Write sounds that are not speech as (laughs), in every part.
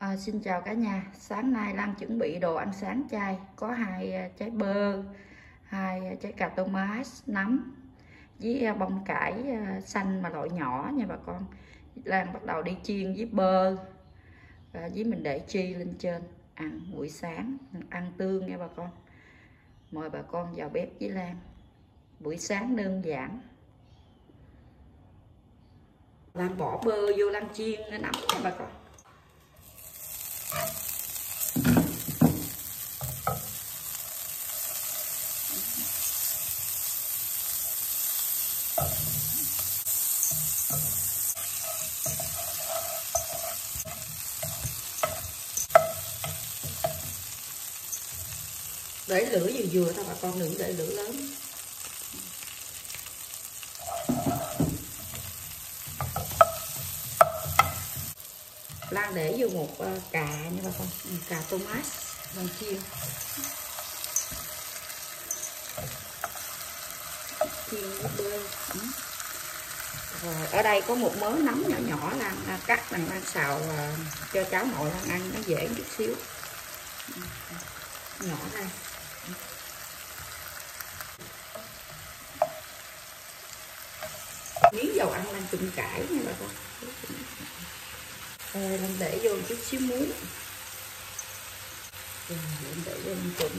À, xin chào cả nhà. Sáng nay Lan chuẩn bị đồ ăn sáng chay. Có hai à, trái bơ, hai à, trái cà tomas, nấm với à, bông cải xanh mà loại nhỏ nha bà con. Lan bắt đầu đi chiên với bơ à, với mình để chi lên trên ăn buổi sáng ăn tương nha bà con. Mời bà con vào bếp với Lan. Buổi sáng đơn giản. Lan bỏ bơ vô Lan chiên nấm nha bà con để lửa vừa vừa thôi bà con đừng để lửa lớn. Lan để vô một uh, cà nha bà con. Ừ, cà tomat Lan chiên. Chiên bơ. Rồi ở đây có một mớ nấm nhỏ nhỏ Lan uh, à, cắt bằng Lan xào uh, cho cháu nội Lan ăn nó dễ chút xíu. Nhỏ ra. Miếng dầu ăn lên trụng cải nha bà con rồi lên để vô chút xíu muối. Rồi lên để vô một trụng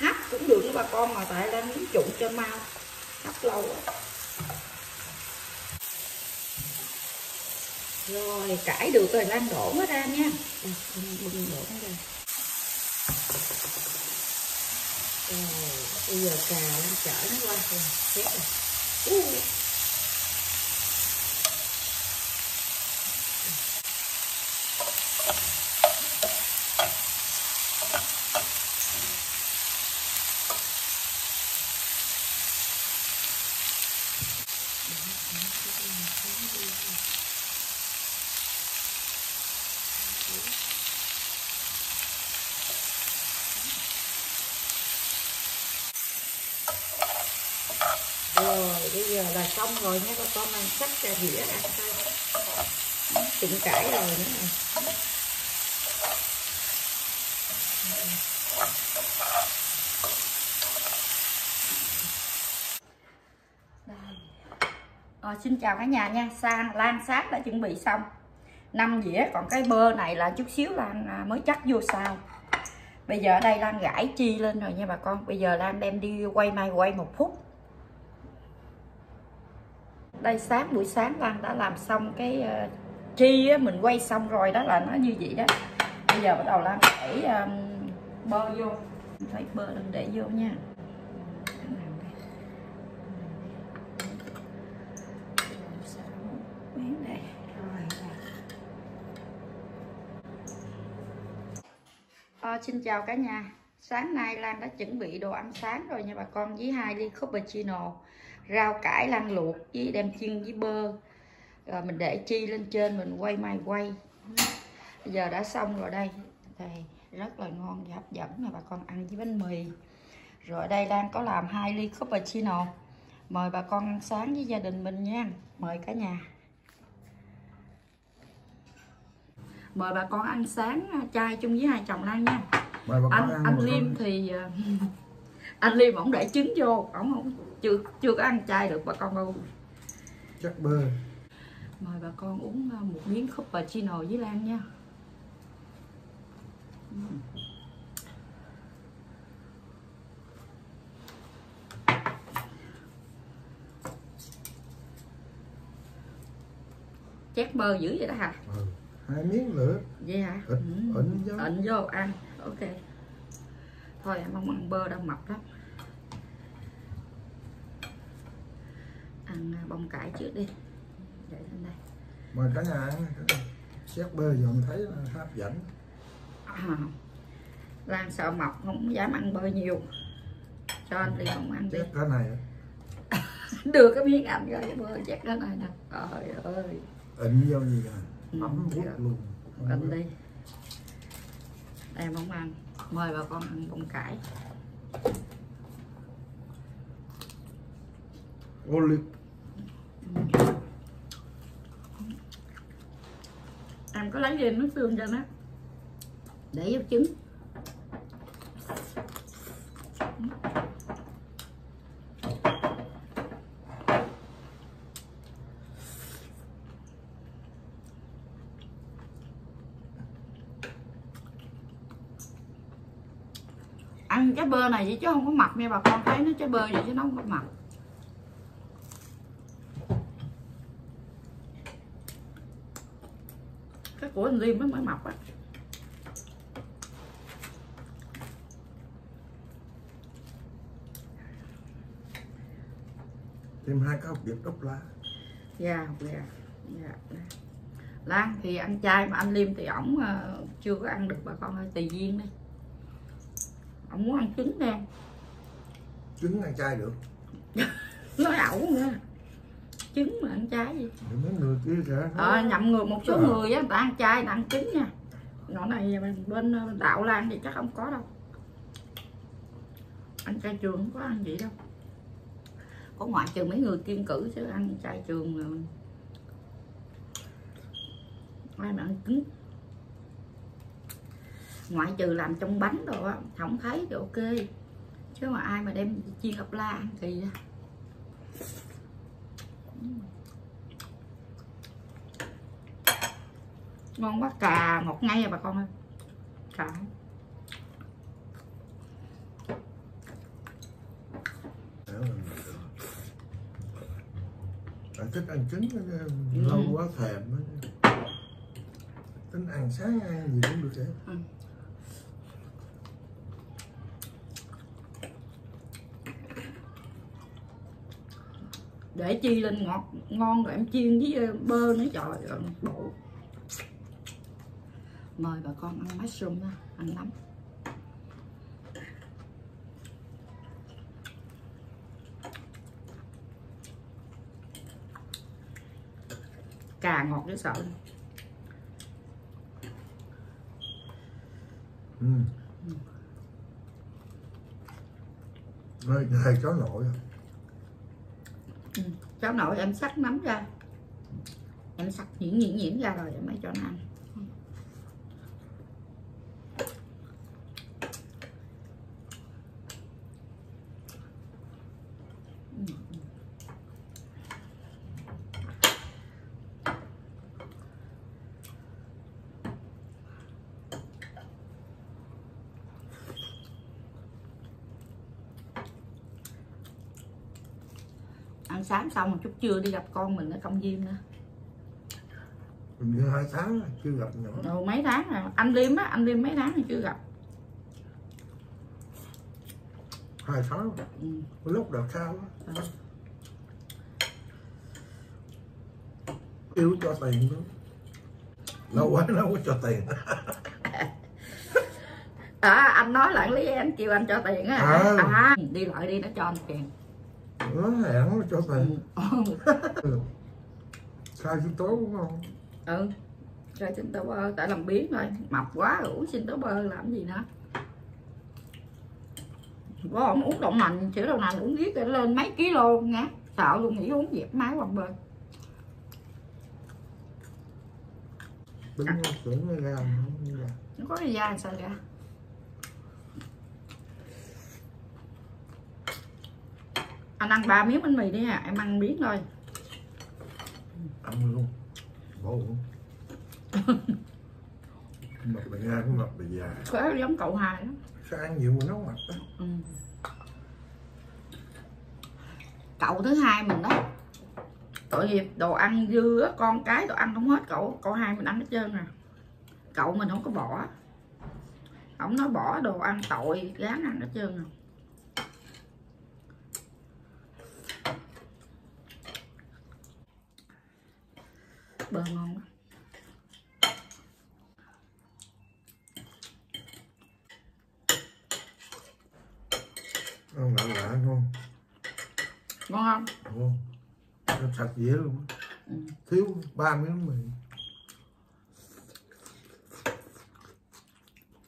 hấp cũng được bà con, mà tại lên muốn trụng cho mau. Hấp lâu rồi. rồi, cải được rồi, lan đổ nó ra nha. Ừ, mình bưng đổ nó ra rồi bây giờ cà lên chở nó qua rồi chết rồi uh rồi bây giờ là xong rồi nha các con mang sắc ra dĩa ăn thôi. Chỉnh cải rồi nữa À, xin chào cả nhà nha. Sang lan sát đã chuẩn bị xong. Năm dĩa còn cái bơ này là chút xíu lan à, mới chắc vô sao. Bây giờ ở đây lan gãi chi lên rồi nha bà con. Bây giờ lan đem đi quay mai quay một phút đây sáng buổi sáng Lan đã làm xong cái uh, chi á, mình quay xong rồi đó là nó như vậy đó. Bây giờ bắt đầu Lan để um, bơ vô. Thấy bơ đừng để vô nha. À, xin chào cả nhà. Sáng nay Lan đã chuẩn bị đồ ăn sáng rồi nha bà con với hai ly cappuccino rau cải lan luộc với đem chiên với bơ. Rồi mình để chi lên trên mình quay mai quay. Bây giờ đã xong rồi đây. Đây rất là ngon và hấp dẫn là bà con ăn với bánh mì. Rồi đây đang có làm hai ly cappuccino. Mời bà con ăn sáng với gia đình mình nha. Mời cả nhà. Mời bà con ăn sáng chay chung với hai chồng Lan nha. Anh anh Liêm thì (laughs) anh Liêm ổng để trứng vô ổng không chưa chưa có ăn chay được bà con đâu. Chắc bơ. Mời bà con uống một miếng cappuccino với Lan nha. Chét bơ dữ vậy đó hả? Ừ. hai miếng nữa. Vậy hả? Ịnh ừ. vô. Ịnh vô ăn. Ok thôi em không ăn bơ đâu mập lắm. Ăn bông cải trước đi. Để lên đây. Mời cả nhà xét bơ dọn thấy là hấp dẫn. À, Lan sợ mập không dám ăn bơ nhiều. Cho anh đi không ăn đi. Cái này. (laughs) Đưa cái miếng ăn rồi bơ chắc cái này nè. Trời ơi. Ịnh vô gì à Ừ, ấm bút luôn. Anh đi. em không ăn mời bà con ăn bông cải. Olive em có lấy về nước tương cho nó. Để vô trứng ăn trái bơ này vậy chứ không có mập nha bà con thấy nó trái bơ vậy chứ nó không có mập. Cái của anh Liêm nó mới mập á. Thêm hai cái hộp dẹp ốc lá. Dạ dạ dạ Lan thì ăn chay mà anh Liêm thì ổng ờ, chưa có ăn được bà con ơi tùy duyên đi ổng muốn ăn trứng nè. Trứng ăn chay được. (laughs) Nói ẩu nữa trứng mà ăn chay gì? Mấy người kia sẽ ờ nhậm người một số Ờ. người á người ta ăn chay ta ăn trứng nha. Nhỏ này bên ờ, đạo lan thì chắc không có đâu. Ăn chay trường không có ăn vậy đâu. Có ngoại trừ mấy người kiên cử chứ ăn chay trường rồi ai mà ăn trứng ngoại trừ làm trong bánh rồi á không thấy thì ok. Chứ mà ai mà đem chiên ốc la ăn kỳ á ngon quá cà ngọt ngay à bà con ơi. Cà. Bạn thích ăn trứng ờ, lâu quá thèm tính ăn sáng ăn gì cũng được hết để chi lên ngọt ngon rồi em chiên với ờ, bơ nữa trời ơi bộ mời bà con ăn mushroom nha ăn nấm cà ngọt dễ sợ ừ. Nơi thầy cháu nội cháu nội em sắc nấm ra. Em sắc nhuyễn nhuyễn nhuyễn ra rồi em mới cho nó ăn. Ăn sáng xong một chút trưa đi gặp con mình ở công viên nữa. Như hai tháng rồi, chưa gặp nhỏ Rồi mấy tháng rồi. Anh Liêm á anh Liêm mấy tháng rồi chưa gặp? Hai tháng ừ. lúc đợt sau á. Ờ. yêu cho tiền nữa lâu quá (laughs) nó có cho tiền. À, anh nói lại lý anh kêu anh cho tiền á. À. à, đi lại đi nó cho anh tiền nó hẹn nó cho tiền ừ. khai sinh tố đúng không? Ừ. Rồi xin tố bơ tại làm biến thôi. Mập quá rồi uống xin tố bơ làm gì nữa? Có ông uống đậu nành sữa đậu nành uống rồi lên mấy kg nghe sợ luôn nghĩ uống dẹp máy bằng bơ đúng không tưởng nó ra mà không ra nó có làm sao ra anh ăn ba miếng bánh mì đi ha em ăn miếng thôi. Ăn luôn. Bố luôn. Mập là ra cũng mập là già. Có giống cậu hai đó sao ăn nhiều mà nó mập đó ừ. cậu thứ hai mình đó. Tội vì đồ ăn dư á con cái đồ ăn không hết cậu. Cậu hai mình ăn hết trơn à. Cậu mình không có bỏ. Ổng nói bỏ đồ ăn tội gán ăn hết trơn à bơ ngon quá ăn lạ lạ ngon ngon không? Ngon nó sạch dễ luôn ừ. thiếu ba miếng mì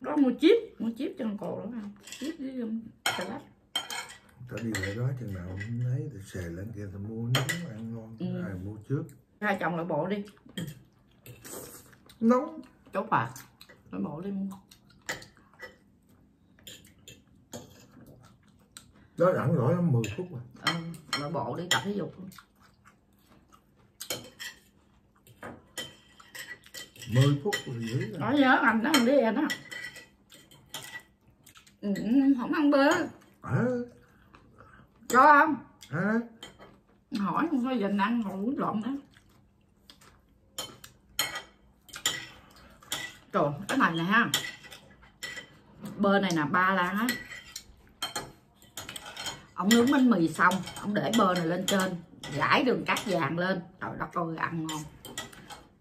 đó mua chip mua chip cho con cồ đó không? Chip với um, salad tao đi lại đó chừng nào không lấy thì xề lên kia tao mua nóng ăn ngon. Ừ. ai mua trước hai chồng lại bộ đi. Nóng. Chốt bạc lại bộ đi. Mua đó rảnh rỗi lắm 10 phút mà ừ, lại bộ đi tập thể dục 10 phút rồi dữ rồi. nói nhớ anh đó đi anh đó. Ừ, không ăn bơ. À, cho không? À, hỏi không thôi dành ăn uống lộn đó trời cái này nè ha. Bơ này là ba lan á. Ông nướng bánh mì xong ông để bơ này lên trên gãi đường cát vàng lên. Trời đất ơi ăn ngon.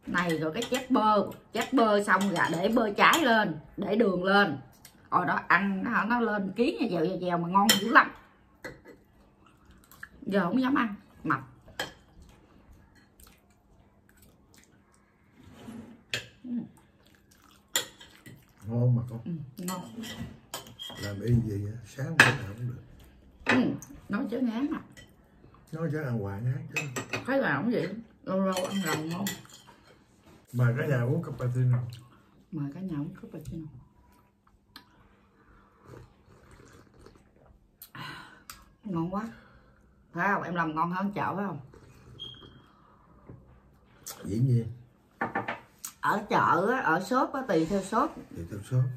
Này rồi cái chét bơ chét bơ xong gà để bơ trái lên để đường lên. Rồi đó ăn nó, nó lên kiến như dèo dèo dèo mà ngon dữ lắm. Giờ không dám ăn mập. Con. Ừ, ngon. Làm y gì á, sáng bữa nào cũng được. Ừ, nói chứ ngán à. Nói cho ăn hoài ngán chứ thấy là không vậy? Lâu lâu ăn rồng ngon mà cả nhà uống cappuccino mời cả nhà uống cappuccino ngon. Quá. Thấy không? Em làm ngon hơn chợ phải không? Dĩ nhiên ở chợ á, ở shop á, tùy theo shop.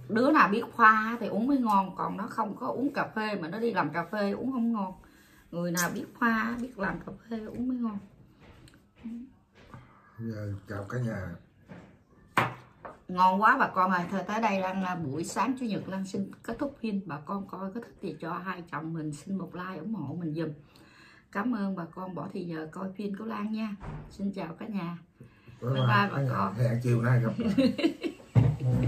Đứa nào biết pha thì uống mới ngon còn nó không có uống cà phê mà nó đi làm cà phê uống không ngon. Người nào biết pha biết làm cà phê uống mới ngon. Giờ chào cả nhà. Ngon quá bà con ơi. Thôi tới đây Lan là buổi sáng chủ nhật Lan xin kết thúc phim. Bà con coi có thích thì cho hai chồng mình xin một like ủng hộ mình dùm cảm ơn bà con bỏ thì giờ coi phim của Lan nha. Xin chào cả nhà bye Bye bà con. hẹn chiều nay gặp lại (laughs)